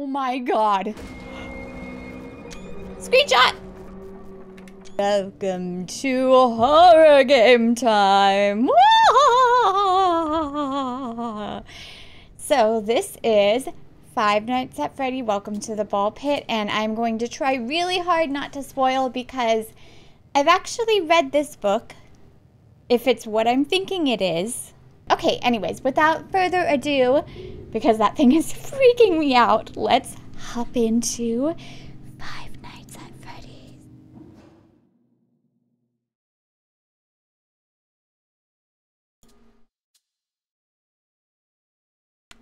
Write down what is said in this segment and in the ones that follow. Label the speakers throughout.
Speaker 1: Oh my god. Screenshot! Welcome to horror game time. So this is Five Nights at Freddy. Welcome to the ball pit, and I'm going to try really hard not to spoil because I've actually read this book. If it's what I'm thinking it is. Okay, anyways, without further ado, because that thing is freaking me out, let's hop into Five Nights at Freddy's.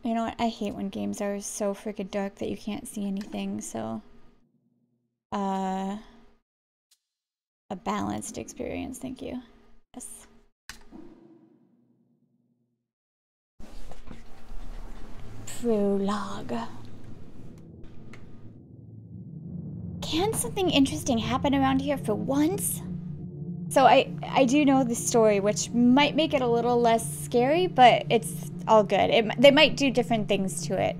Speaker 1: You know what? I hate when games are so freaking dark that you can't see anything, so. Uh. A balanced experience, thank you. Yes. Prologue. Can something interesting happen around here for once? So I I do know the story, which might make it a little less scary, but it's all good. It, they might do different things to it.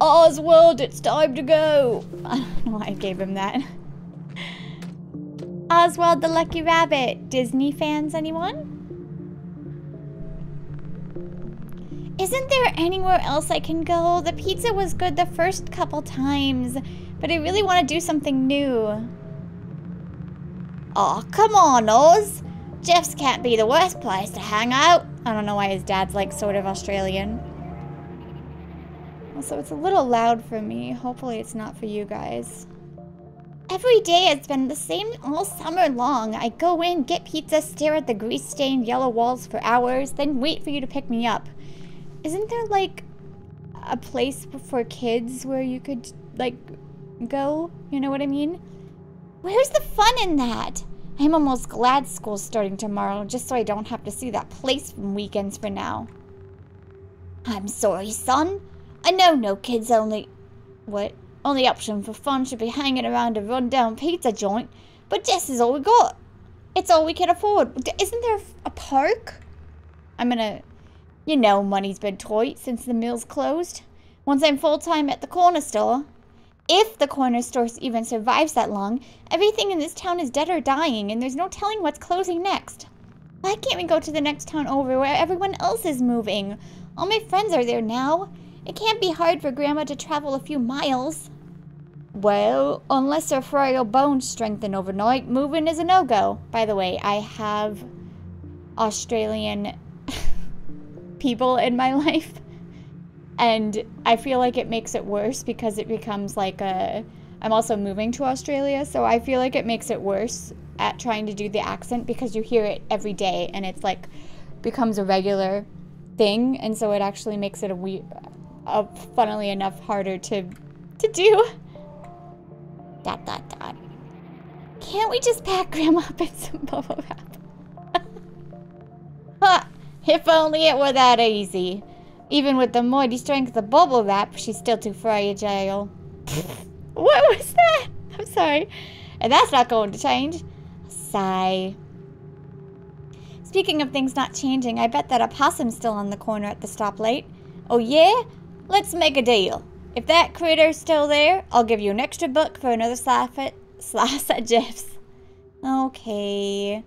Speaker 1: Oswald, it's time to go. I don't know why I gave him that. Oswald the Lucky Rabbit. Disney fans, anyone? Isn't there anywhere else I can go? The pizza was good the first couple times, but I really want to do something new. Oh, come on, Oz. Jeff's can't be the worst place to hang out. I don't know why his dad's like sort of Australian. Also, it's a little loud for me. Hopefully it's not for you guys. Every day has been the same all summer long. I go in, get pizza, stare at the grease-stained yellow walls for hours, then wait for you to pick me up. Isn't there like a place for kids where you could like go? You know what I mean? Where's the fun in that? I'm almost glad school's starting tomorrow just so I don't have to see that place from weekends for now. I'm sorry, son. I know no kids only... What? Only option for fun should be hanging around a rundown pizza joint, but this is all we got. It's all we can afford. Isn't there a park? I'm gonna you know money's been tight since the mill's closed. Once I'm full-time at the corner store, if the corner store even survives that long, everything in this town is dead or dying, and there's no telling what's closing next. Why can't we go to the next town over where everyone else is moving? All my friends are there now. It can't be hard for Grandma to travel a few miles. Well, unless her frail bones strengthen overnight, moving is a no-go. By the way, I have Australian people in my life. And I feel like it makes it worse because it becomes like a. I'm also moving to Australia, so I feel like it makes it worse at trying to do the accent because you hear it every day and it's like becomes a regular thing, and so it actually makes it a we, uh, funnily enough, harder to to do. Dot dot dot. Can't we just pack Grandma up in some bubble wrap? ha! If only it were that easy. Even with the mighty strength of bubble wrap, she's still too fragile. what was that? I'm sorry. And that's not going to change. Sigh. Speaking of things not changing, I bet that opossum's still on the corner at the stoplight. Oh yeah? Let's make a deal. If that critter's still there, I'll give you an extra buck for another slice at, slice at Jeff's. Okay.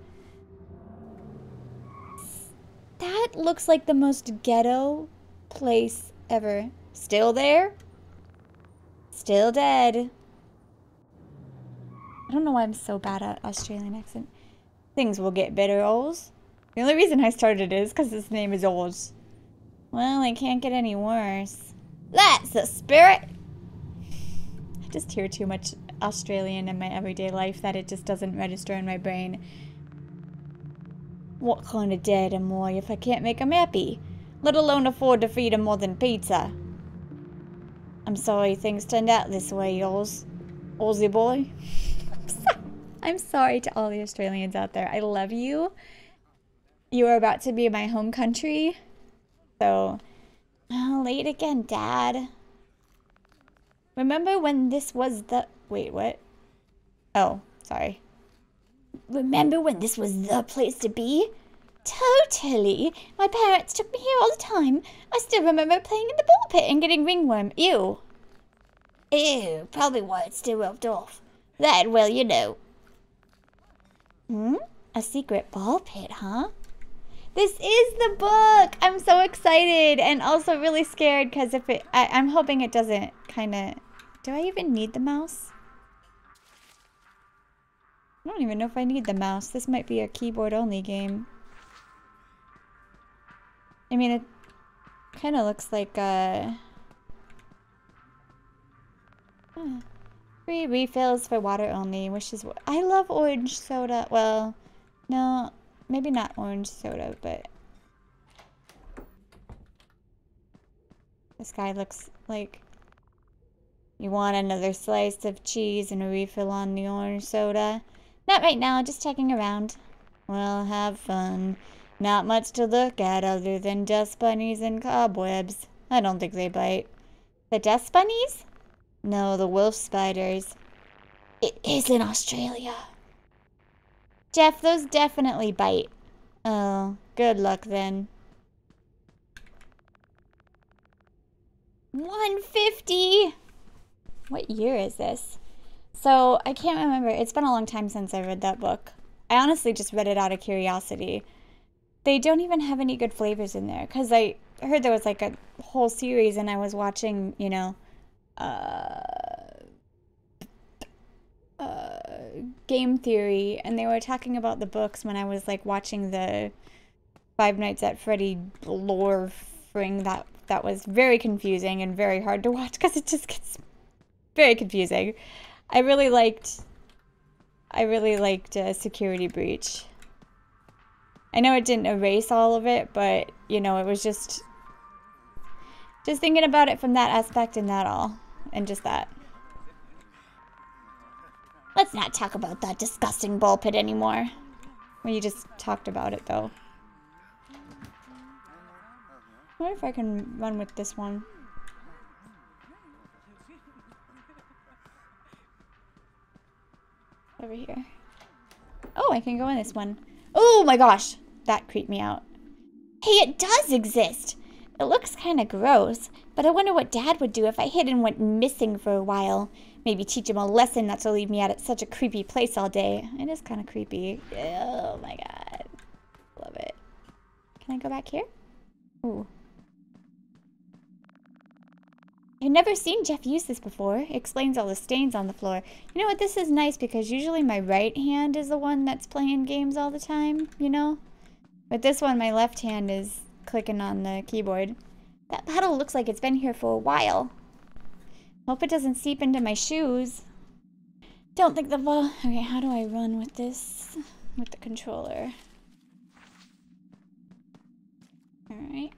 Speaker 1: That looks like the most ghetto place ever. Still there? Still dead. I don't know why I'm so bad at Australian accent. Things will get better, Oz. The only reason I started is because his name is Oz. Well, it can't get any worse. That's the spirit! I just hear too much Australian in my everyday life that it just doesn't register in my brain. What kind of dad am I if I can't make him happy? Let alone afford to feed him more than pizza. I'm sorry things turned out this way, yours. Aussie boy. I'm sorry to all the Australians out there. I love you. You are about to be my home country. So, oh, late again, Dad. Remember when this was the... Wait, what? Oh, sorry. Remember when this was the place to be? Totally. My parents took me here all the time. I still remember playing in the ball pit and getting ringworm. Ew. Ew, probably why it's still rubbed off. That, well, you know. Hmm? A secret ball pit, huh? This is the book! I'm so excited and also really scared because if it... I, I'm hoping it doesn't kind of... Do I even need the mouse? I don't even know if I need the mouse. This might be a keyboard-only game. I mean, it kind of looks like, uh... Huh. Free refills for water only, which is... I love orange soda. Well, no, maybe not orange soda, but... This guy looks like... You want another slice of cheese and a refill on the orange soda? Not right now, just checking around. Well, have fun. Not much to look at other than dust bunnies and cobwebs. I don't think they bite. The dust bunnies? No, the wolf spiders. It is in Australia. Jeff, those definitely bite. Oh, good luck then. 150! What year is this? So I can't remember. It's been a long time since I read that book. I honestly just read it out of curiosity. They don't even have any good flavors in there because I heard there was like a whole series and I was watching, you know, uh, uh, game theory and they were talking about the books when I was like watching the Five Nights at Freddy lore thing that that was very confusing and very hard to watch because it just gets very confusing. I really liked I really liked uh, Security Breach. I know it didn't erase all of it, but you know, it was just just thinking about it from that aspect and that all and just that. Let's not talk about that disgusting ball pit anymore. Well, you just talked about it though. I wonder if I can run with this one. Over here. Oh, I can go in this one. Oh my gosh, that creeped me out. Hey, it does exist. It looks kind of gross, but I wonder what Dad would do if I hid and went missing for a while. Maybe teach him a lesson not to leave me out at such a creepy place all day. It is kind of creepy. Oh my god. Love it. Can I go back here? Ooh. I've never seen Jeff use this before. explains all the stains on the floor. You know what? This is nice because usually my right hand is the one that's playing games all the time, you know? But this one, my left hand is clicking on the keyboard. That puddle looks like it's been here for a while. Hope it doesn't seep into my shoes. Don't think the ball... Okay, how do I run with this? With the controller. Alright.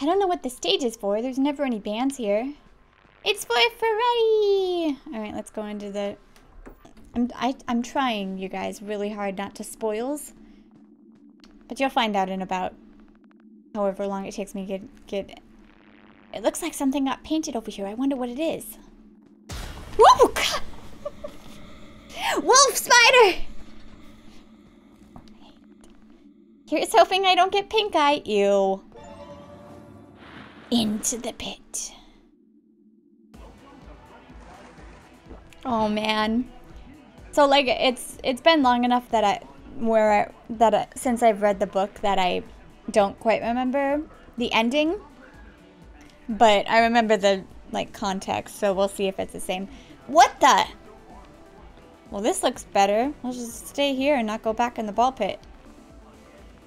Speaker 1: I don't know what the stage is for. There's never any bands here. It's for Freddy! Alright, let's go into the... I'm, I, I'm trying, you guys, really hard not to spoils. But you'll find out in about however long it takes me to get... get... It looks like something got painted over here. I wonder what it is. Woo! Wolf spider! Here's hoping I don't get pink eye. Ew into the pit. Oh man. So like it's it's been long enough that I where I, that I, since I've read the book that I don't quite remember the ending. But I remember the like context, so we'll see if it's the same. What the? Well, this looks better. I'll just stay here and not go back in the ball pit.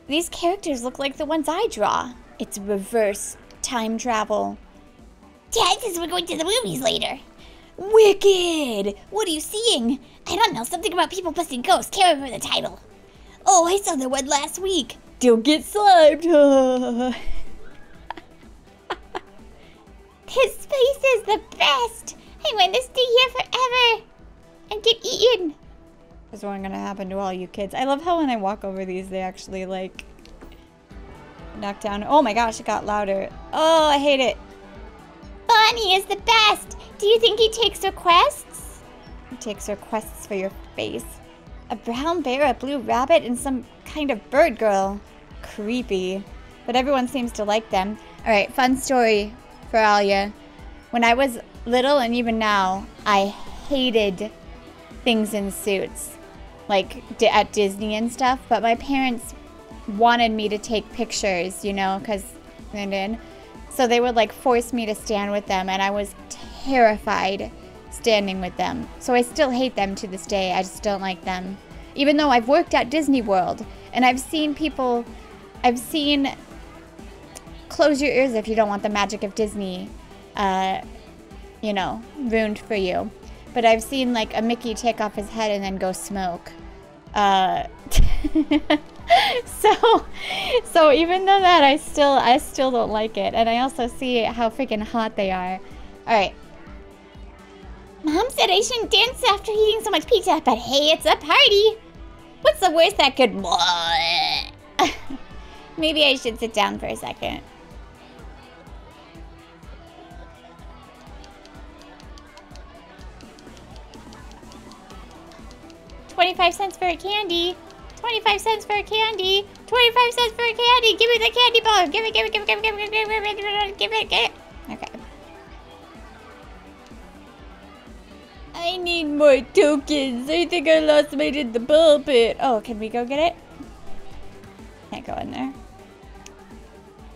Speaker 1: These characters look like the ones I draw. It's reverse time travel. Dad says we're going to the movies later. Wicked! What are you seeing? I don't know, something about people busting ghosts. Can't remember the title. Oh, I saw the one last week. Don't get slimed. this face is the best. I want to stay here forever and get eaten. That's what's gonna happen to all you kids. I love how when I walk over these, they actually like knocked down. Oh my gosh, it got louder. Oh, I hate it. Bonnie is the best. Do you think he takes requests? He takes requests for your face. A brown bear, a blue rabbit, and some kind of bird girl. Creepy. But everyone seems to like them. Alright, fun story for Alia. When I was little and even now, I hated things in suits. Like at Disney and stuff. But my parents wanted me to take pictures, you know, because they did. So they would like force me to stand with them, and I was terrified standing with them. So I still hate them to this day. I just don't like them. Even though I've worked at Disney World and I've seen people, I've seen, close your ears if you don't want the magic of Disney, uh, you know, ruined for you. But I've seen like a Mickey take off his head and then go smoke. Uh, so, so even though that, I still, I still don't like it. And I also see how freaking hot they are. All right. Mom said I shouldn't dance after eating so much pizza, but hey, it's a party. What's the worst that could... Maybe I should sit down for a second. Twenty-five cents for a candy. Twenty-five cents for a candy. Twenty-five cents for a candy. Give me the candy bar. Give it, give it, give it, give it, give it, give it, give it, give it, give it. Okay. I need more tokens. I think I lost mine in the ball pit. Oh, can we go get it? Can't go in there.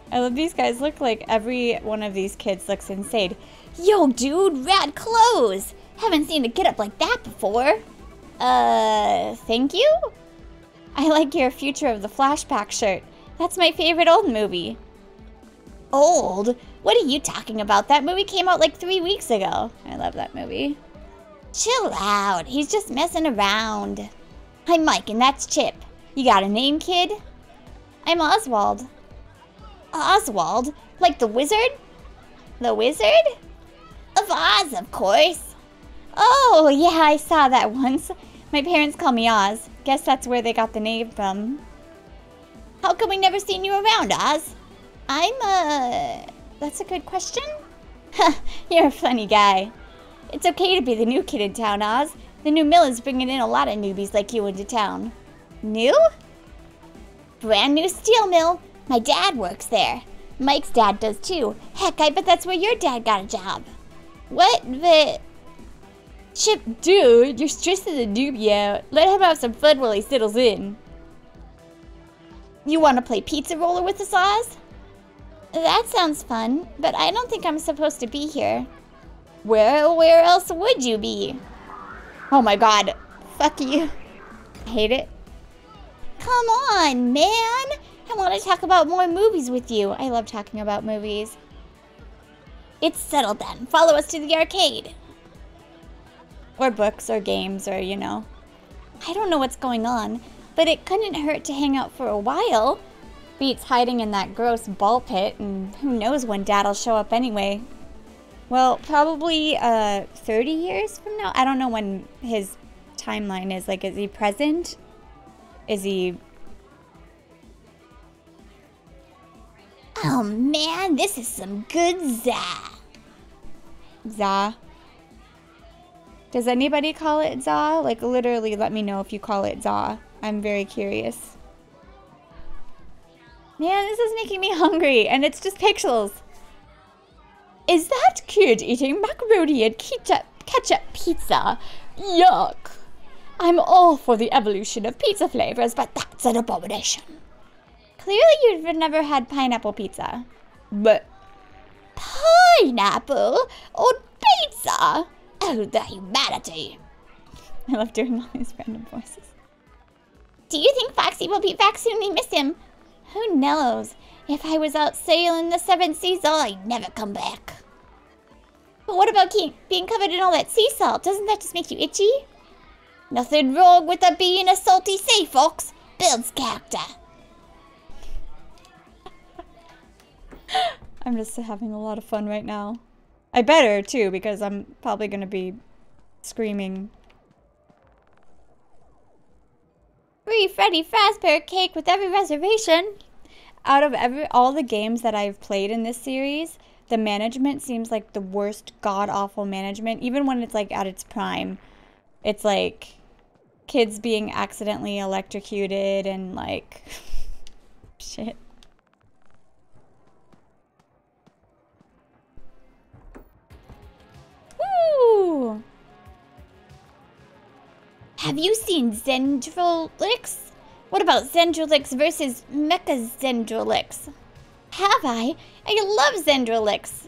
Speaker 1: I love these guys. Look like every one of these kids looks insane. Yo, dude, rad clothes. Haven't seen a get up like that before. Uh, thank you? I like your Future of the Flashback shirt. That's my favorite old movie. Old? What are you talking about? That movie came out like three weeks ago. I love that movie. Chill out. He's just messing around. I'm Mike, and that's Chip. You got a name, kid? I'm Oswald. Oswald? Like the wizard? The wizard? Of Oz, of course. Oh, yeah, I saw that once. My parents call me Oz. Guess that's where they got the name from. How come we never seen you around, Oz? I'm, uh... That's a good question? You're a funny guy. It's okay to be the new kid in town, Oz. The new mill is bringing in a lot of newbies like you into town. New? Brand new steel mill. My dad works there. Mike's dad does too. Heck, I bet that's where your dad got a job. What the... Chip, dude, you're stressing the newbie out. Let him have some fun while he settles in. You want to play pizza roller with us, Oz? That sounds fun, but I don't think I'm supposed to be here. Where, where else would you be? Oh my god. Fuck you. I hate it. Come on, man. I want to talk about more movies with you. I love talking about movies. It's settled then. Follow us to the arcade. Or books or games or, you know. I don't know what's going on, but it couldn't hurt to hang out for a while. Beats hiding in that gross ball pit, and who knows when Dad'll show up anyway. Well, probably uh, 30 years from now. I don't know when his timeline is. Like, is he present? Is he... Oh, man, this is some good za. Za. Does anybody call it za? Like, literally, let me know if you call it za. I'm very curious. Man, this is making me hungry, and it's just pixels. Is that kid eating macaroni and ketchup, ketchup pizza? Yuck! I'm all for the evolution of pizza flavors, but that's an abomination. Clearly you've never had pineapple pizza. But pineapple on pizza? Oh, the humanity. I love doing all these random voices. Do you think Foxy will be back soon? We miss him. Who knows? If I was out sailing the seven seas, I'd never come back. But what about being covered in all that sea salt? Doesn't that just make you itchy? Nothing wrong with a being a salty sea fox. Builds character. I'm just having a lot of fun right now. I better, too, because I'm probably going to be screaming. Free Freddy Fazbear cake with every reservation. Out of every all the games that I've played in this series, the management seems like the worst god awful management even when it's like at its prime it's like kids being accidentally electrocuted and like shit Have you seen Zendrolix? What about Zendrolix versus Mecha Zendrolix? Have I? I love Zendrolix.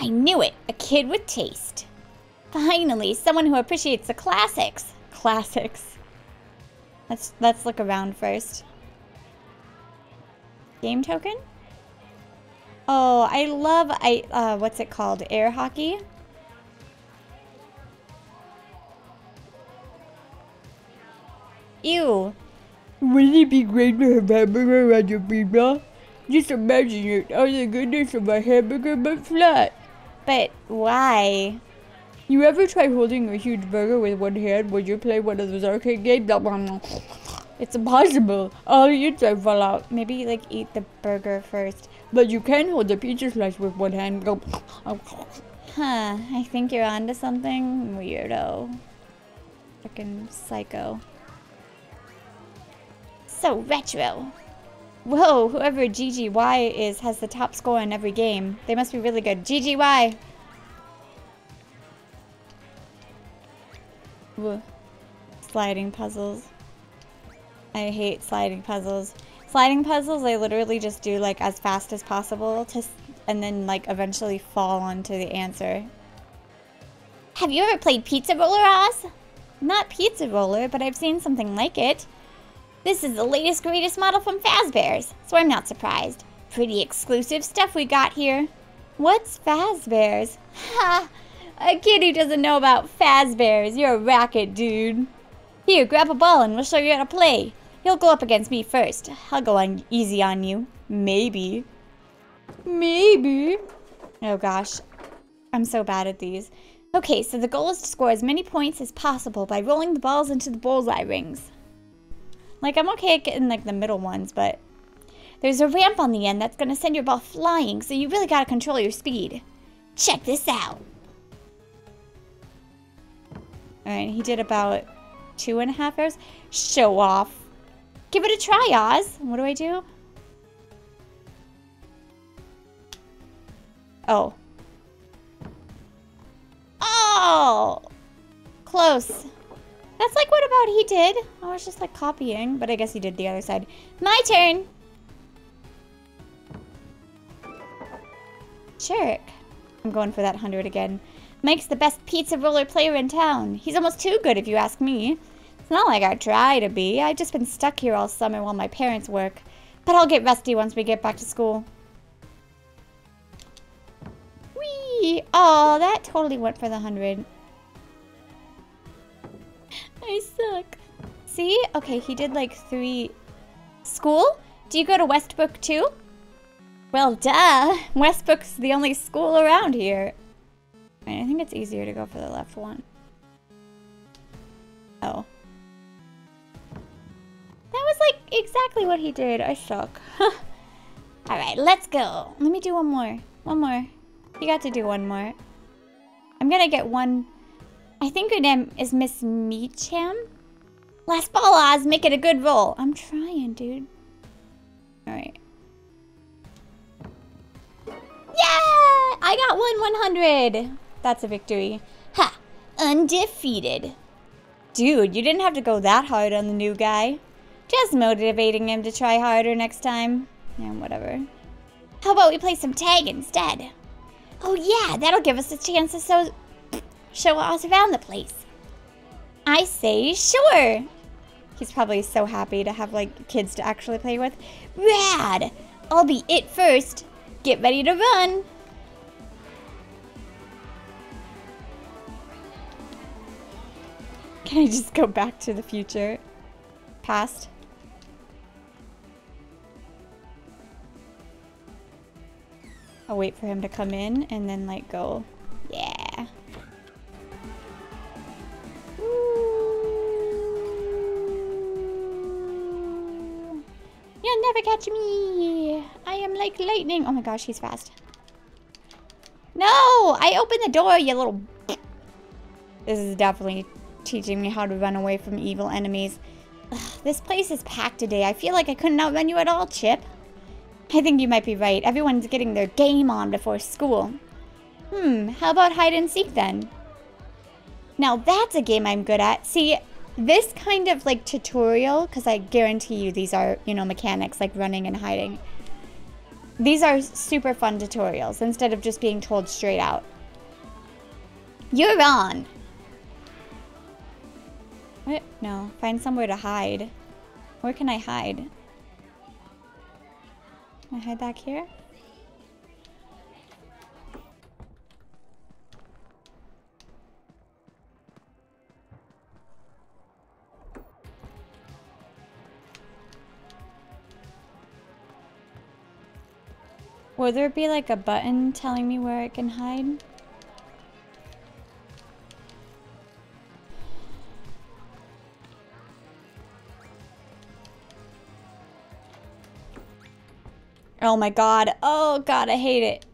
Speaker 1: I knew it, a kid with taste. Finally, someone who appreciates the classics. Classics. Let's let's look around first. Game token? Oh, I love I uh, what's it called? Air hockey? Ew.
Speaker 2: Wouldn't it be great to have hamburger on your pizza? Just imagine it. Oh the goodness of a hamburger but flat.
Speaker 1: But why?
Speaker 2: You ever try holding a huge burger with one hand when you play one of those arcade games? It's impossible. All the inside fall out.
Speaker 1: Maybe like eat the burger first.
Speaker 2: But you can hold the pizza slice with one hand. Go.
Speaker 1: Huh, I think you're onto something, weirdo. Freaking psycho. So retro. Whoa, whoever GGY is has the top score in every game. They must be really good. GGY! Sliding puzzles. I hate sliding puzzles. Sliding puzzles, I literally just do like as fast as possible to, and then like eventually fall onto the answer. Have you ever played Pizza Roller Oz? Not Pizza Roller, but I've seen something like it. This is the latest greatest model from Fazbear's, so I'm not surprised. Pretty exclusive stuff we got here. What's Fazbear's? Ha! A kid who doesn't know about Fazbear's. You're a racket, dude. Here, grab a ball and we'll show you how to play. You'll go up against me first. I'll go on easy on you. Maybe. Maybe. Oh gosh. I'm so bad at these. Okay, so the goal is to score as many points as possible by rolling the balls into the bullseye rings. Like, I'm okay at getting, like, the middle ones, but... There's a ramp on the end that's going to send your ball flying, so you really got to control your speed. Check this out. Alright, he did about two and a half hours. Show off. Give it a try, Oz. What do I do? Oh. Oh! Close. That's like what about he did. I was just like copying, but I guess he did the other side. My turn. Jerk. I'm going for that 100 again. Mike's the best pizza roller player in town. He's almost too good if you ask me. It's not like I try to be. I've just been stuck here all summer while my parents work. But I'll get rusty once we get back to school. Whee! Oh, that totally went for the 100. I suck. See? Okay, he did like three... School? Do you go to Westbrook too? Well, duh. Westbrook's the only school around here. I think it's easier to go for the left one. Oh. That was like exactly what he did. I suck. Alright, let's go. Let me do one more. One more. You got to do one more. I'm gonna get one. I think her name is Miss Meacham. Last ball, Oz. Make it a good roll. I'm trying, dude. Alright. Yeah! I got one 100. That's a victory. Ha! Undefeated. Dude, you didn't have to go that hard on the new guy. Just motivating him to try harder next time. Yeah, whatever. How about we play some tag instead? Oh yeah, that'll give us a chance to so show us around the place. I say sure. He's probably so happy to have like kids to actually play with. Rad! I'll be it first. Get ready to run. Can I just go back to the future? Past? I'll wait for him to come in and then like go. Yeah. Never catch me. I am like lightning. Oh my gosh, he's fast. No! I opened the door, you little... This is definitely teaching me how to run away from evil enemies. Ugh, this place is packed today. I feel like I couldn't outrun you at all, Chip. I think you might be right. Everyone's getting their game on before school. Hmm, how about hide and seek then? Now that's a game I'm good at. See, This kind of like tutorial, because I guarantee you these are, you know, mechanics like running and hiding. These are super fun tutorials instead of just being told straight out. You're on. What? No, find somewhere to hide. Where can I hide? Can I hide back here? Will there be like a button telling me where I can hide? Oh my god. Oh god, I hate it.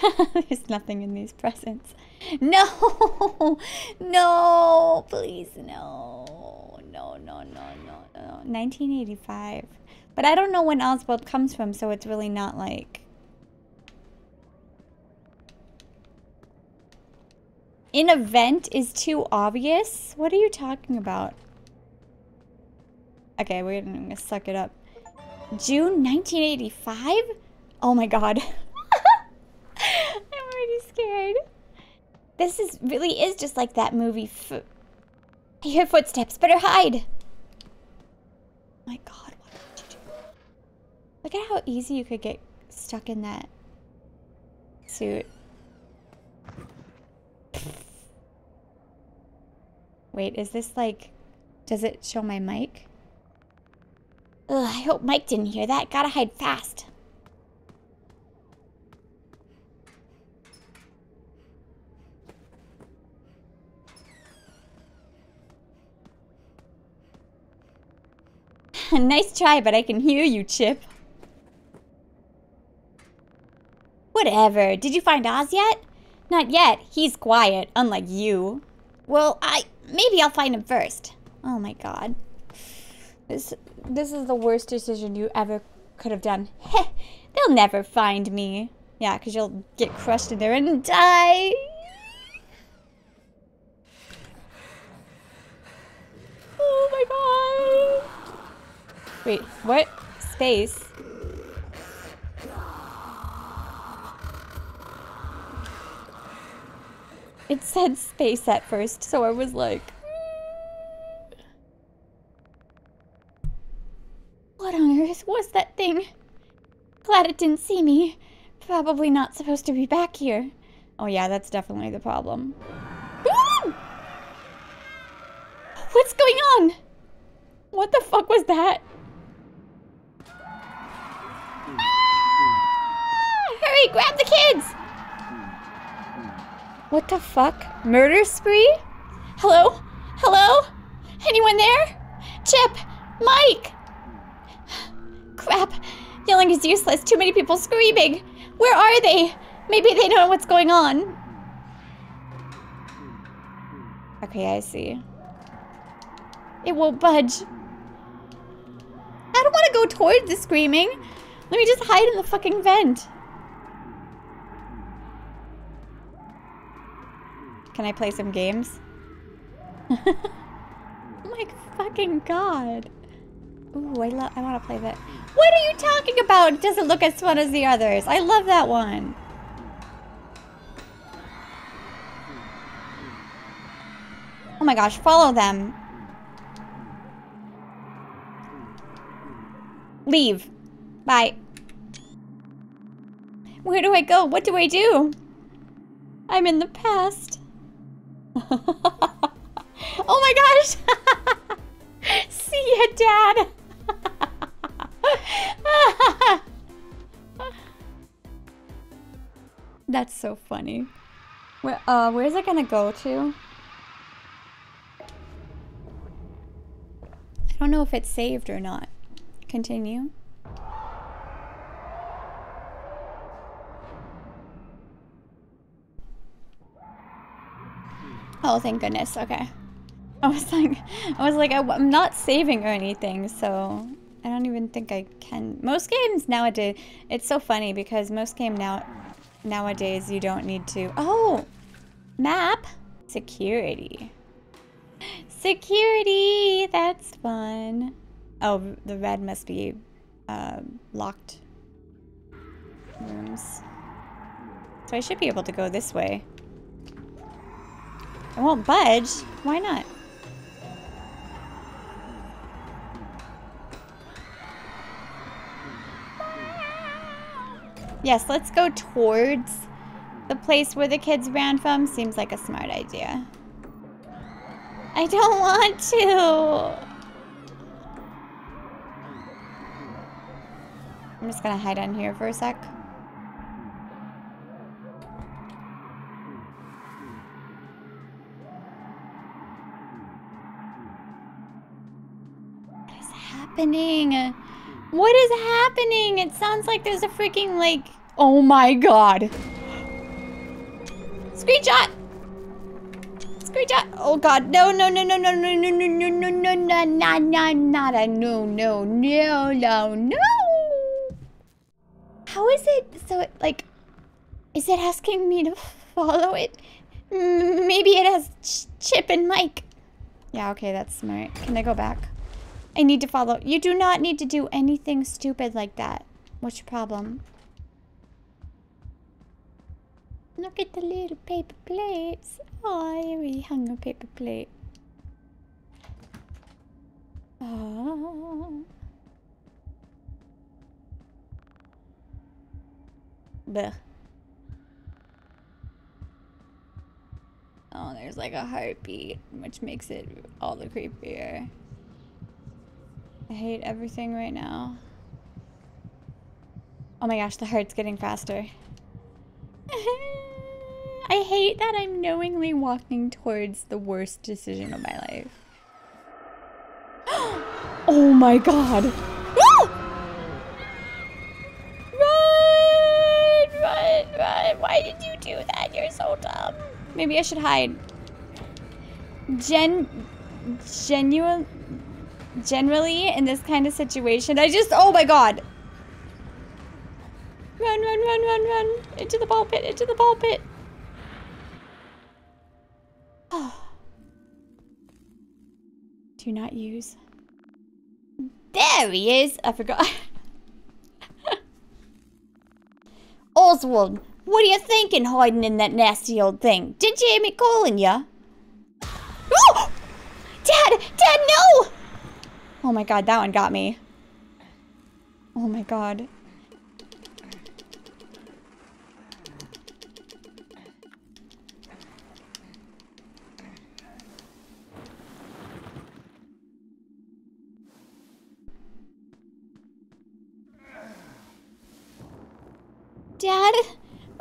Speaker 1: There's nothing in these presents. No! No! Please, no. No, no, no, no, no. 1985. But I don't know when Oswald comes from, so it's really not like... An event is too obvious? What are you talking about? Okay, we're gonna suck it up. June 1985? Oh my god. I'm already scared. This is really is just like that movie. I hear footsteps. Better hide. My god, what did you do? Look at how easy you could get stuck in that suit. Wait, is this like... Does it show my mic? Ugh, I hope Mike didn't hear that. Gotta hide fast. nice try, but I can hear you, Chip. Whatever. Did you find Oz yet? Not yet. He's quiet, unlike you. Well, I... Maybe I'll find him first. Oh my god. This this is the worst decision you ever could have done. Heh, they'll never find me. Yeah, because you'll get crushed in there and die. Oh my god. Wait, what? Space? It said space at first, so I was like... What on earth was that thing? Glad it didn't see me. Probably not supposed to be back here. Oh yeah, that's definitely the problem. What's going on? What the fuck was that? Ah! Hurry, grab the kids! What the fuck? Murder spree? Hello? Hello? Anyone there? Chip! Mike! Crap! Yelling is useless. Too many people screaming. Where are they? Maybe they know what's going on. Okay, I see. It won't budge. I don't want to go towards the screaming. Let me just hide in the fucking vent. Can I play some games? oh my fucking god. Ooh, I love. I want to play that. What are you talking about? It doesn't look as fun as the others. I love that one. Oh my gosh, follow them. Leave. Bye. Where do I go? What do I do? I'm in the past. Oh my gosh! See ya, Dad! That's so funny. Where, uh, where's it gonna go to? I don't know if it's saved or not. Continue. Oh, thank goodness. Okay. I was like, I was like, I'm not saving or anything, so I don't even think I can. Most games nowadays, it's so funny because most game now, nowadays you don't need to. Oh, map security. Security! That's fun. Oh, the red must be uh, locked rooms. So I should be able to go this way. I won't budge. Why not? Yes, let's go towards the place where the kids ran from. Seems like a smart idea. I don't want to. I'm just gonna hide on here for a sec. Happening? What is happening? It sounds like there's a freaking like... Oh my god. Screenshot! Screenshot! Oh god, no, no, no, no, no, no, no, no, no, no, no, no, no, no, not a no, no, no, no, no! How is it, so like, is it asking me to follow it? Maybe it has Chip and Mike. Yeah, okay, that's smart. Can I go back? I need to follow. You do not need to do anything stupid like that. What's your problem? Look at the little paper plates. Oh, I already hung a paper plate. Oh. Blech. Oh, there's like a heartbeat, which makes it all the creepier. I hate everything right now. Oh my gosh, the heart's getting faster. I hate that I'm knowingly walking towards the worst decision of my life. oh my god! Run! Run! Run! Why did you do that? You're so dumb. Maybe I should hide. Gen... Genuine... Generally, in this kind of situation, I just... Oh my god! Run, run, run, run, run! Into the ball pit, into the ball pit! Do not use. There he is! I forgot. Oswald, what are you thinking hiding in that nasty old thing? Did Jamie calling you? Oh! Oh my god, that one got me. Oh my god. Dad,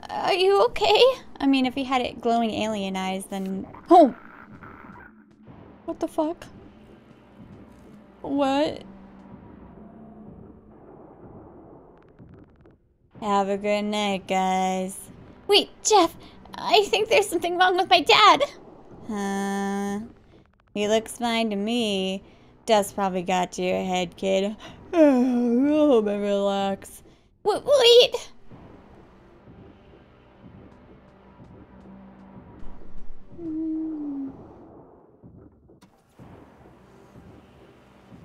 Speaker 1: are you okay? I mean, if he had it glowing alien eyes, then... Oh! What the fuck? What? Have a good night, guys. Wait, Jeff! I think there's something wrong with my dad! Huh? He looks fine to me. Dust probably got to your head, kid. Oh, relax. W wait!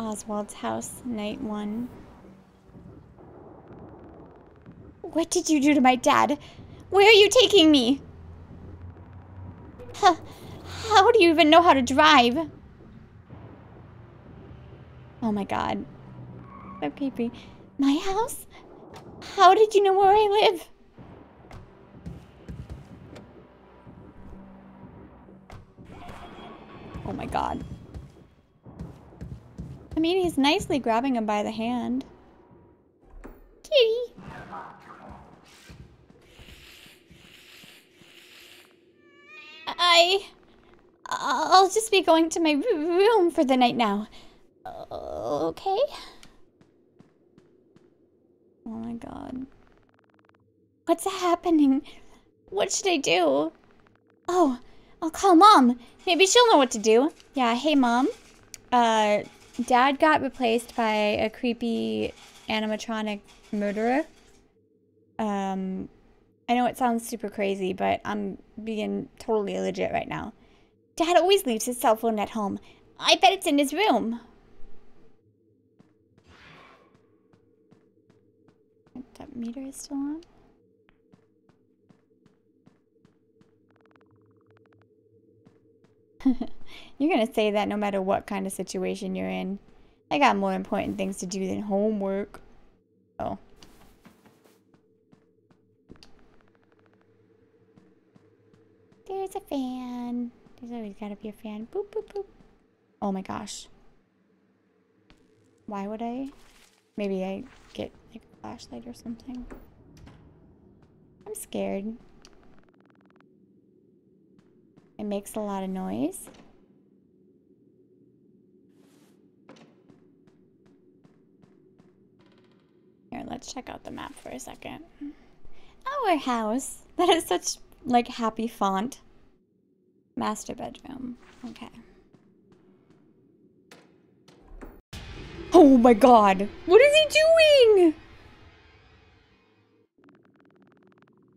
Speaker 1: Oswald's house, night one. What did you do to my dad? Where are you taking me? Huh. How do you even know how to drive? Oh my god. So creepy. My house? How did you know where I live? Oh my god. I mean, he's nicely grabbing him by the hand. Kitty! I... I'll just be going to my room for the night now. Okay? Oh my god. What's happening? What should I do? Oh, I'll call mom. Maybe she'll know what to do. Yeah, hey mom. Uh, dad got replaced by a creepy animatronic murderer. Um, I know it sounds super crazy, but I'm being totally legit right now. Dad always leaves his cell phone at home. I bet it's in his room. That meter is still on? you're gonna say that no matter what kind of situation you're in. I got more important things to do than homework. Oh. There's a fan. There's always gotta be a fan. Boop, boop, boop. Oh my gosh. Why would I? Maybe I get like a flashlight or something. I'm scared. It makes a lot of noise. Here, let's check out the map for a second. Our house. That is such, like, happy font. Master bedroom. Okay. Oh my god! What is he doing?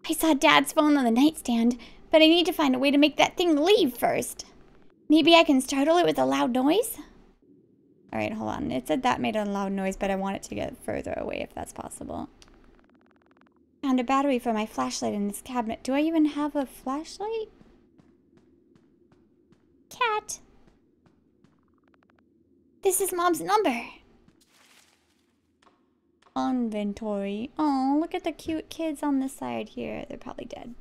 Speaker 1: I saw Dad's phone on the nightstand, but I need to find a way to make that thing leave first. Maybe I can startle it with a loud noise? Alright, hold on. It said that made a loud noise, but I want it to get further away if that's possible. Found a battery for my flashlight in this cabinet. Do I even have a flashlight? Cat. This is Mom's number. Inventory. Oh, look at the cute kids on this side here. They're probably dead.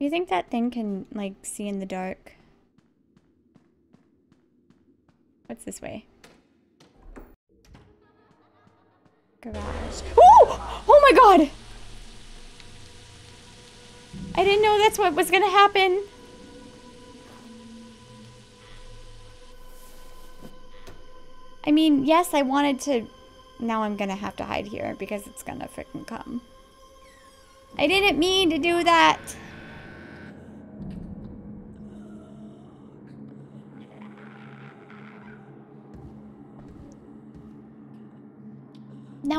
Speaker 1: Do you think that thing can, like, see in the dark? What's this way? Garage. Oh! Oh my god! I didn't know that's what was gonna happen. I mean, yes, I wanted to... Now I'm gonna have to hide here because it's gonna freaking come. I didn't mean to do that.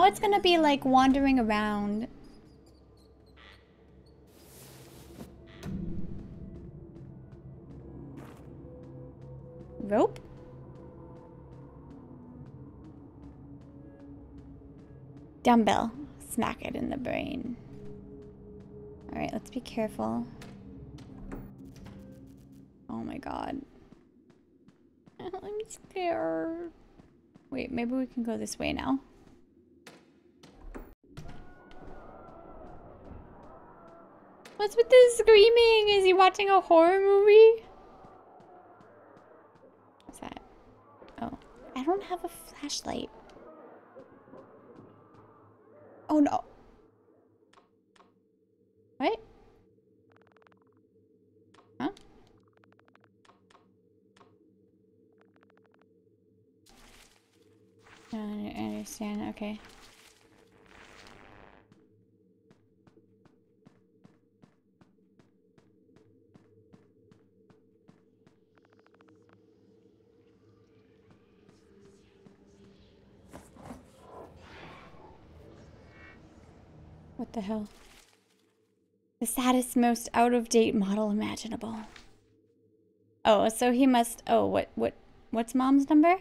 Speaker 1: Now it's gonna be like wandering around. Rope? Dumbbell. Smack it in the brain. Alright, let's be careful. Oh my god. I'm scared. Wait, maybe we can go this way now. What's with the screaming? Is he watching a horror movie? What's that? Oh. I don't have a flashlight. Oh no. What? Huh? I understand, okay. What the hell? The saddest, most out-of-date model imaginable. Oh, so he must... Oh, what, what, what's mom's number?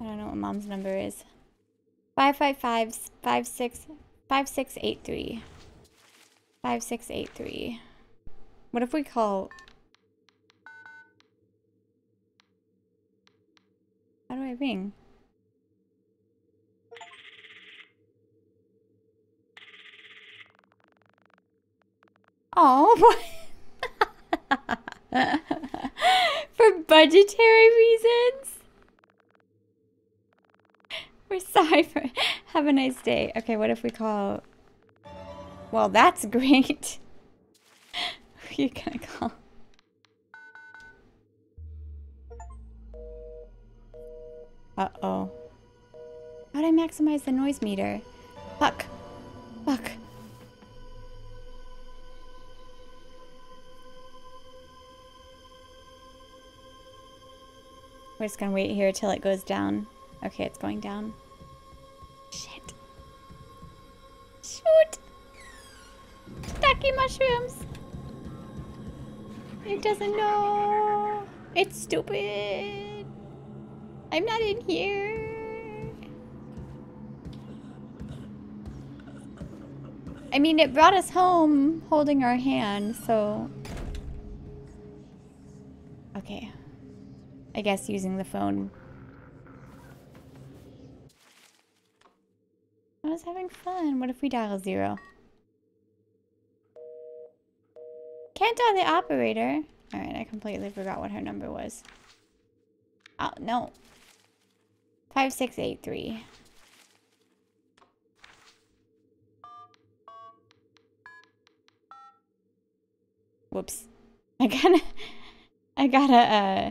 Speaker 1: I don't know what mom's number is. 555 56 5683. 5683. What if we call Ring? Oh, for budgetary reasons. We're sorry for. Have a nice day. Okay, what if we call? Well, that's great. Who are you gonna call? Uh-oh. How'd I maximize the noise meter? Fuck. Fuck. We're just gonna wait here till it goes down. Okay, it's going down. Shit. Shoot! Tacky mushrooms! It doesn't know. It's stupid. I'm not in here. I mean, it brought us home holding our hand, so... Okay. I guess using the phone. I was having fun. What if we dial zero? Can't dial the operator. Alright, I completely forgot what her number was. Oh, no. 5683. Whoops. I gotta... I gotta, uh...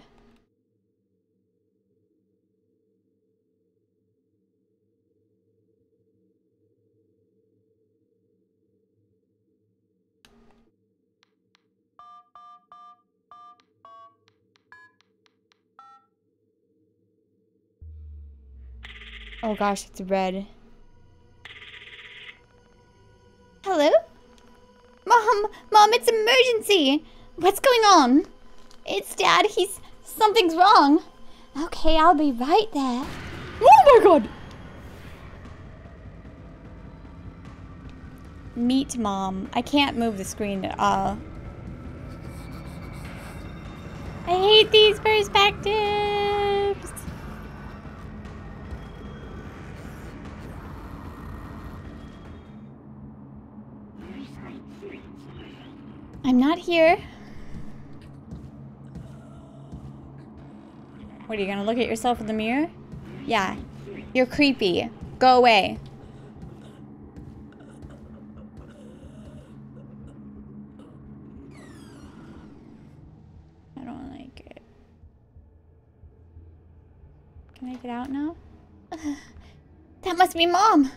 Speaker 1: Oh gosh, it's red. Hello? Mom! Mom, it's emergency! What's going on? It's Dad. He's... Something's wrong. Okay, I'll be right there.
Speaker 2: Oh my god!
Speaker 1: Meet Mom. I can't move the screen at all. I hate these perspectives! I'm not here. What, are you gonna look at yourself in the mirror? Yeah. You're creepy. Go away. I don't like it. Can I get out now? that must be mom!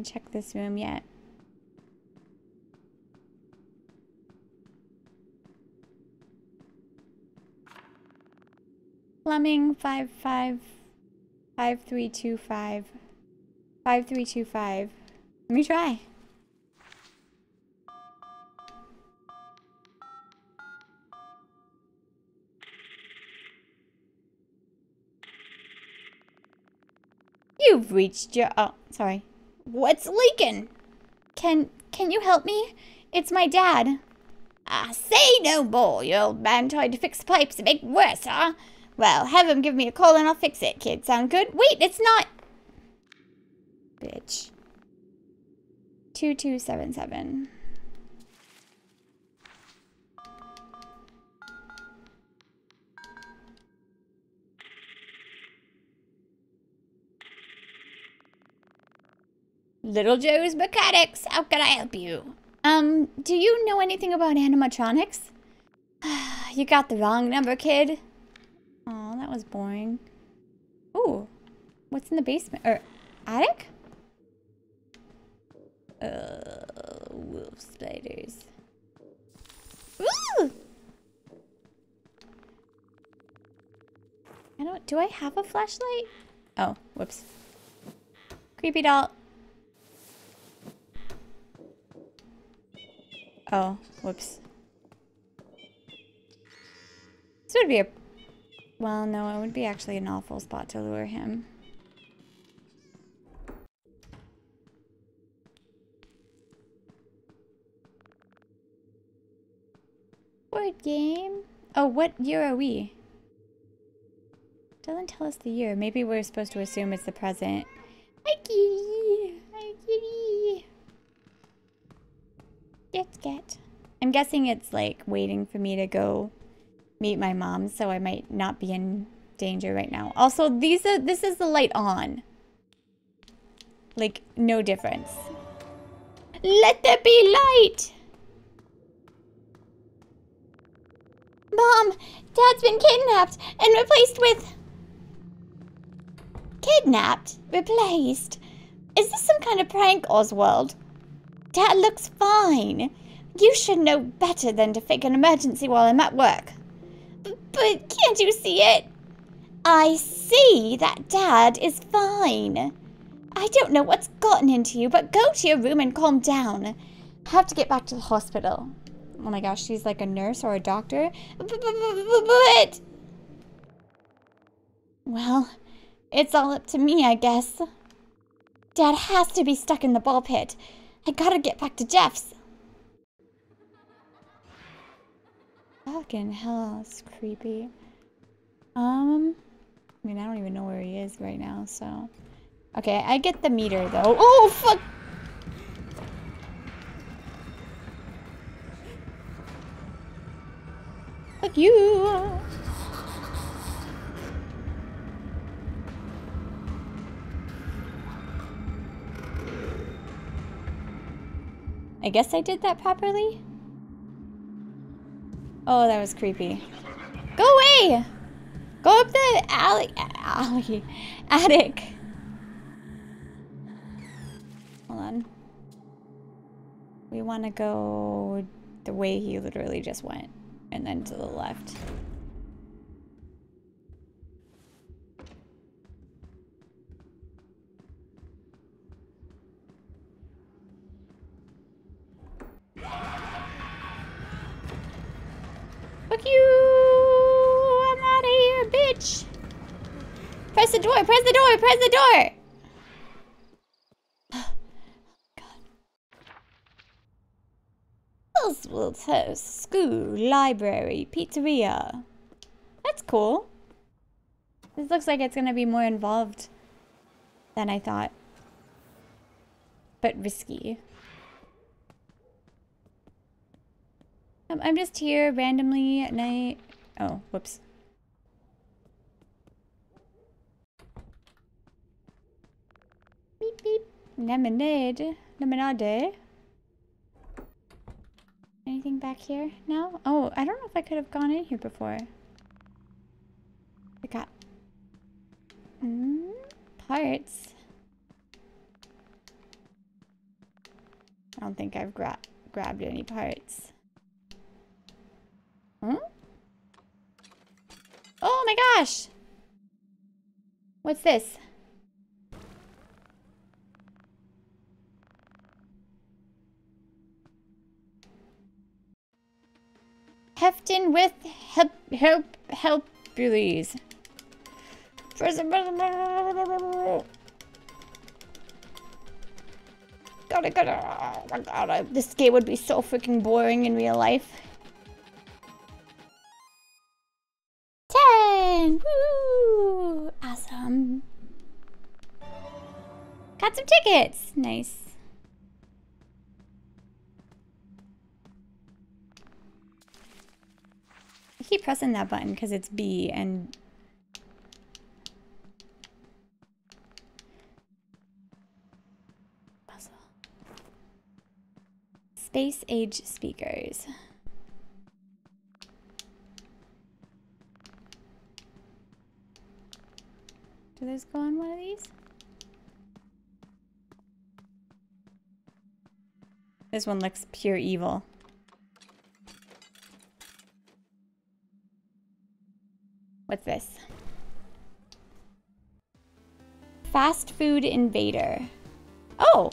Speaker 1: Even check this room yet. Plumbing five five five three two five five three two five. Let me try. You've reached your oh sorry. What's leaking? Can can you help me? It's my dad. I say no more. Your old man tried to fix the pipes to make it worse, huh? Well, have him give me a call and I'll fix it, kid. Sound good? Wait, it's not... Bitch. 2277. Little Joe's Mechanics. How can I help you? Um, do you know anything about animatronics? you got the wrong number, kid. Oh, that was boring. Ooh, what's in the basement? Or attic? Uh, wolf spiders. Ooh! I don't, do I have a flashlight? Oh, whoops. Creepy doll. Oh, whoops. This would be a... Well, no, it would be actually an awful spot to lure him. Board game? Oh, what year are we? Doesn't tell us the year. Maybe we're supposed to assume it's the present. Hi, kitty. Hi, kitty. Get. I'm guessing it's like waiting for me to go meet my mom, so I might not be in danger right now. Also, these are this is the light on. Like, no difference. Let there be light! Mom, Dad's been kidnapped and replaced with... Kidnapped? Replaced? Is this some kind of prank, Oswald? Dad looks fine. You should know better than to fake an emergency while I'm at work. B- but can't you see it? I see that Dad is fine. I don't know what's gotten into you, but go to your room and calm down. I have to get back to the hospital.
Speaker 2: Oh my gosh, she's like a nurse or a doctor?
Speaker 1: But. Well, it's all up to me, I guess. Dad has to be stuck in the ball pit. I gotta get back to Jeff's.
Speaker 2: Fucking hell, that's creepy. Um, I mean, I don't even know where he is right now, so. Okay, I get the meter though. Oh, fuck!
Speaker 1: Fuck you!
Speaker 2: I guess I did that properly? Oh, that was creepy.
Speaker 1: Go away! Go up the alley, alley, attic.
Speaker 2: Hold on. We want to go the way he literally just went, and then to the left.
Speaker 1: Press the door, press the door, press the door!
Speaker 2: Oswald's house, school, library, pizzeria. That's cool. This looks like it's gonna be more involved than I thought. But risky. Um, I'm just here randomly at night. Oh, whoops.
Speaker 1: Beep.
Speaker 2: Lemonade. Lemonade. Anything back here? No? Oh, I don't know if I could have gone in here before. I got mm, parts. I don't think I've gra grabbed any parts. Hmm? Oh my gosh! What's this? Hefton with help, help, help, please. Gotta, gotta, oh my god, I, this game would be so freaking boring in real life. 10! Woo! Awesome. Got some tickets! Nice. Keep pressing that button because it's B and... Space age speakers. Do those go on one of these? This one looks pure evil. What's this? Fast food invader. Oh!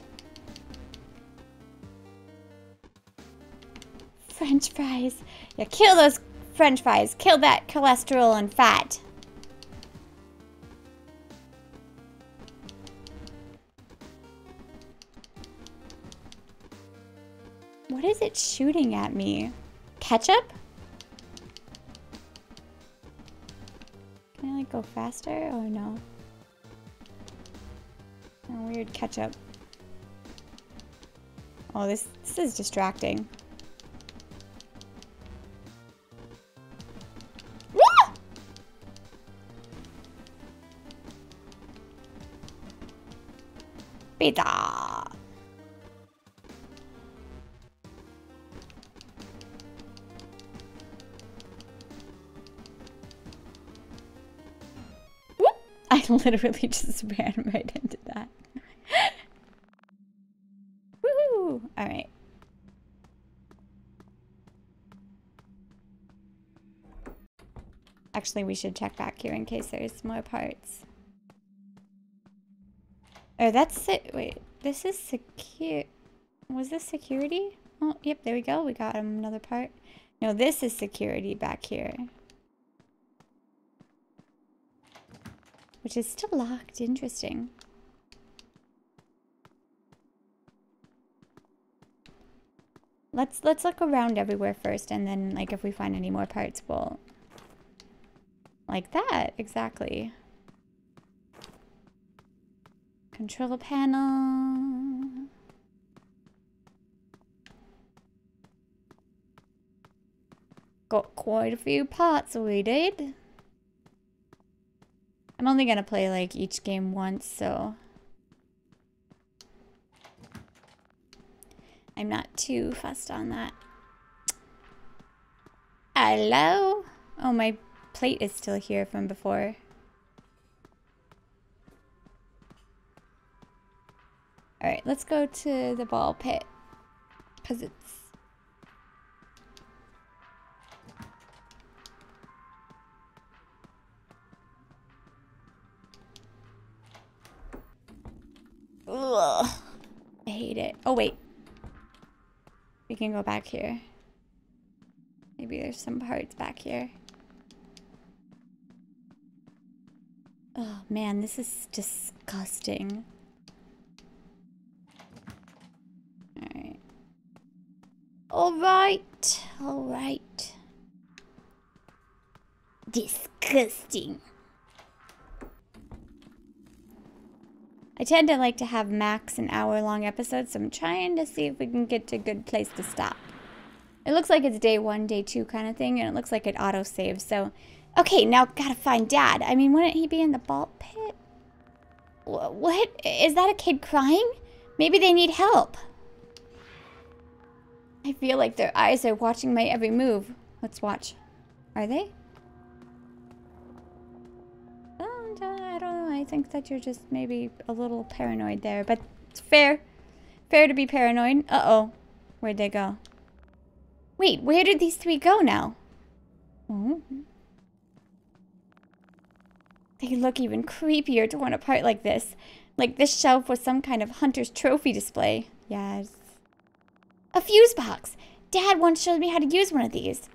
Speaker 2: French fries. Yeah, kill those french fries. Kill that cholesterol and fat. What is it shooting at me? Ketchup? Can I like go faster or no? Oh, weird ketchup. Oh, this this is distracting. Ah! Literally just ran right into that. Woohoo! Alright. Actually, we should check back here in case there's more parts. Oh, that's it. Wait, this is secure. Was this security? Oh, yep, there we go. We got another part. No, this is security back here. Which is still locked. Interesting. Let's let's look around everywhere first and then like if we find any more parts we'll like that, exactly. Control panel. Got quite a few parts we did. I'm only gonna play like each game once, so I'm not too fussed on that. Hello? Oh, my plate is still here from before. Alright, let's go to the ball pit. Because it's... Oh, wait. We can go back here. Maybe there's some parts back here. Oh man, this is disgusting. Alright. Alright, alright. Disgusting. I tend to like to have max an hour long episodes, so I'm trying to see if we can get to a good place to stop. It looks like it's day one, day two kind of thing, and it looks like it auto saves. So, okay, now gotta find dad. I mean, wouldn't he be in the ball pit? What? Is that a kid crying? Maybe they need help. I feel like their eyes are watching my every move. Let's watch. Are they? I think that you're just maybe a little paranoid there, but it's fair. Fair to be paranoid. Uh-oh. Where'd they go? Wait, where did these three go now? Oh. They look even creepier torn apart like this. Like this shelf was some kind of hunter's trophy display. Yes. A fuse box! Dad once showed me how to use one of these.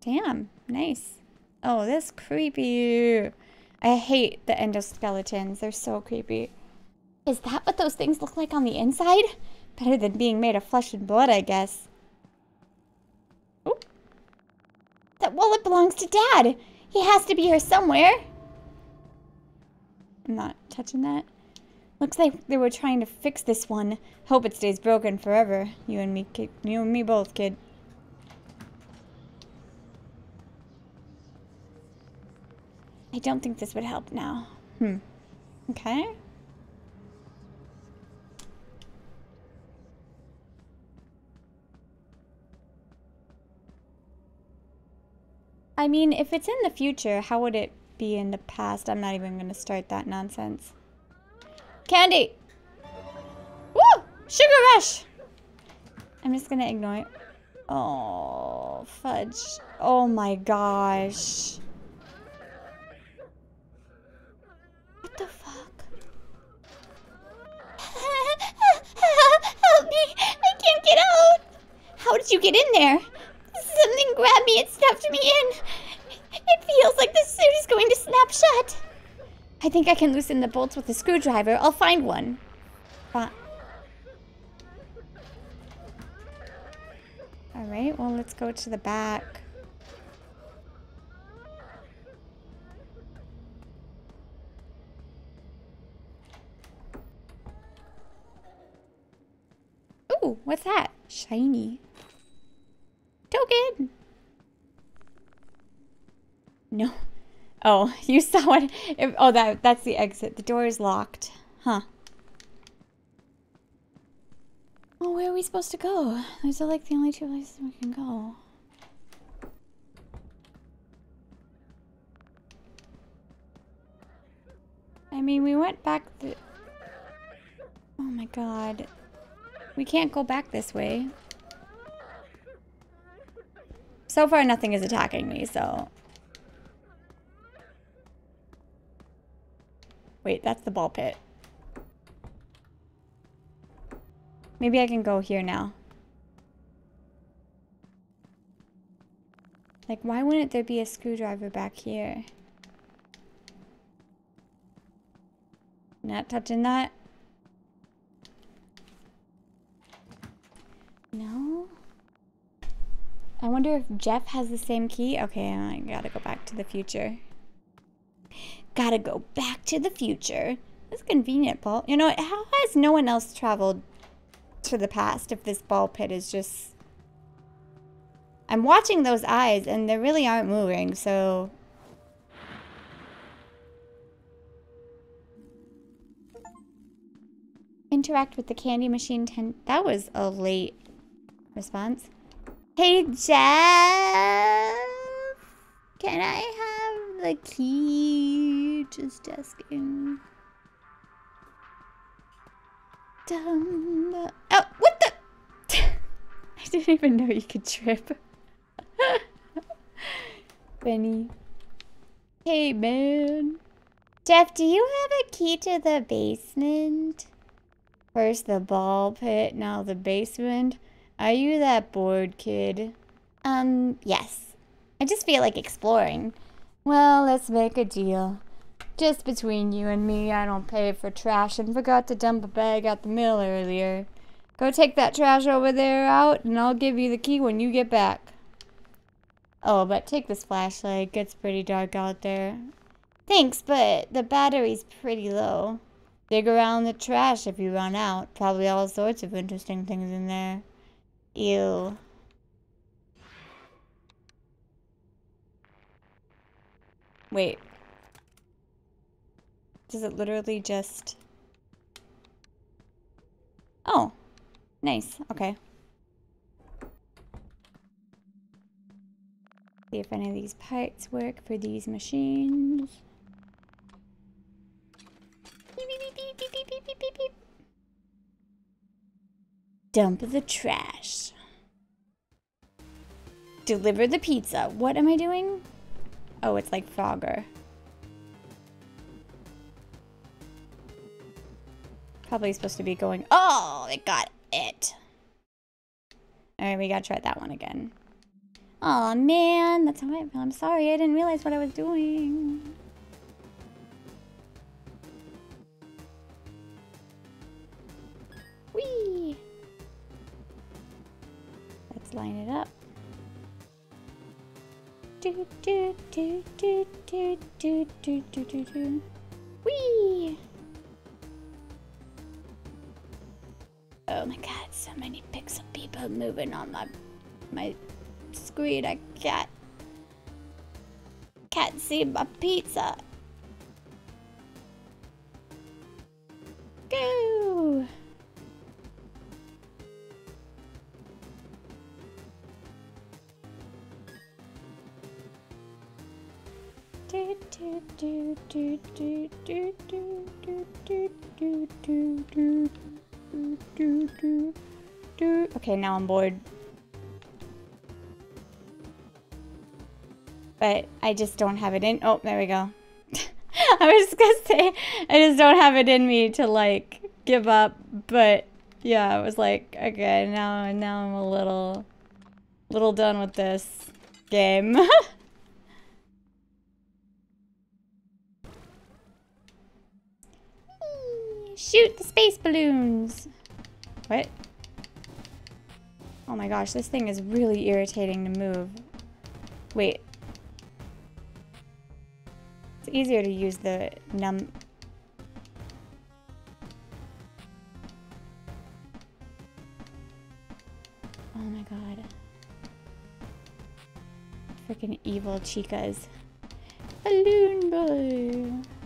Speaker 2: Damn, nice. Oh, this creepy. I hate the endoskeletons. They're so creepy. Is that what those things look like on the inside? Better than being made of flesh and blood, I guess. Oh. That wallet belongs to Dad. He has to be here somewhere. I'm not touching that. Looks like they were trying to fix this one. Hope it stays broken forever. You and me, kid. You and me both, kid. I don't think this would help now. Hmm. Okay. I mean, if it's in the future, how would it be in the past? I'm not even going to start that nonsense. Candy! Woo! Sugar rush! I'm just going to ignore it. Oh, fudge. Oh my gosh. What the fuck? Help me! I can't get out! How did you get in there? Something grabbed me and snapped me in. It feels like the suit is going to snap shut. I think I can loosen the bolts with a screwdriver. I'll find one. But... Alright, well, let's go to the back. Ooh, what's that? Shiny. Token! No. Oh, you saw it. Oh, that that's the exit. The door is locked. Huh. Oh, where are we supposed to go? Those are like the only two places we can go. I mean, we went back the... Oh my god. We can't go back this way. So far, nothing is attacking me, so... Wait, that's the ball pit. Maybe I can go here now. Like, why wouldn't there be a screwdriver back here? Not touching that. No? I wonder if Jeff has the same key. Okay, I gotta go back to the future. Gotta go back to the future. That's convenient, Paul. You know, how has no one else traveled to the past if this ball pit is just... I'm watching those eyes and they really aren't moving, so... Interact with the candy machine 10... That was a late response. Hey, Jeff! Can I have the key? Just asking. Oh, what the? I didn't even know you could trip. Benny. Hey, man. Jeff, do you have a key to the basement? First the ball pit, now the basement. Are you that bored, kid? Um, yes. I just feel like exploring. Well, let's make a deal. Just between you and me, I don't pay for trash and forgot to dump a bag at the mill earlier. Go take that trash over there out, and I'll give you the key when you get back. Oh, but take this flashlight. It gets pretty dark out there. Thanks, but the battery's pretty low. Dig around the trash if you run out. Probably all sorts of interesting things in there. Ew. Wait. Does it literally just... Oh. Nice. Okay. See if any of these parts work for these machines. Beep, beep, beep, Dump the trash. Deliver the pizza. What am I doing? Oh, it's like Frogger. Probably supposed to be going, oh, it got it. All right, we gotta try that one again. Oh man, that's how I feel. I'm sorry, I didn't realize what I was doing. Line it up. Do do do do do do do do do do. Whee! Oh my god, so many pixel people moving on my my screen. I can't can't see my pizza. Okay, now I'm bored. But I just don't have it in. Oh, there we go. I was just gonna say, I just don't have it in me to like give up. But yeah, I was like, okay, now now I'm a little, little done with this game. Shoot the space balloons! What? Oh my gosh, this thing is really irritating to move. Wait. It's easier to use the num... Oh my god. Freaking evil chicas. Balloon boy!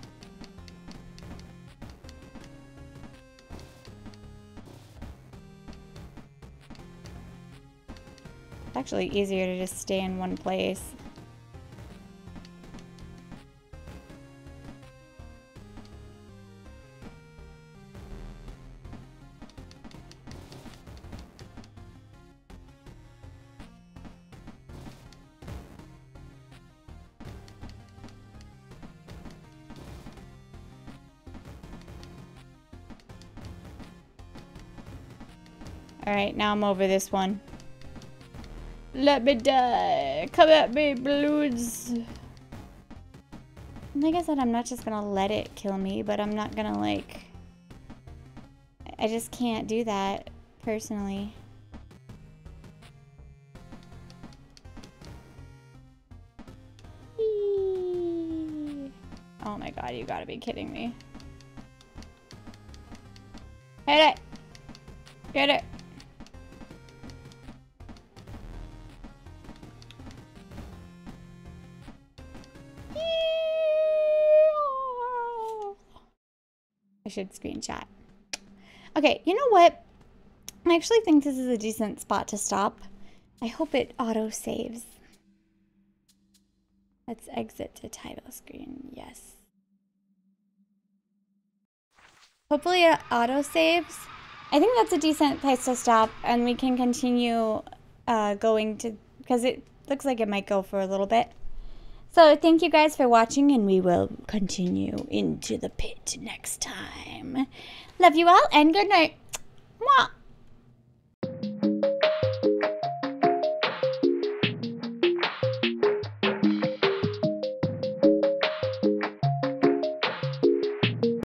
Speaker 2: actually easier to just stay in one place. Alright, now I'm over this one. Let me die. Come at me, balloons. Like I said, I'm not just gonna let it kill me, but I'm not gonna like... I just can't do that, personally. Oh my god, you gotta be kidding me. Hit it! Should screenshot. Okay, you know what? I actually think this is a decent spot to stop. I hope it auto saves. Let's exit to title screen. Yes. Hopefully it auto saves. I think that's a decent place to stop and we can continue uh, going to, because it looks like it might go for a little bit. So thank you guys for watching, and we will continue into the pit next time. Love you all, and good night. Mwah.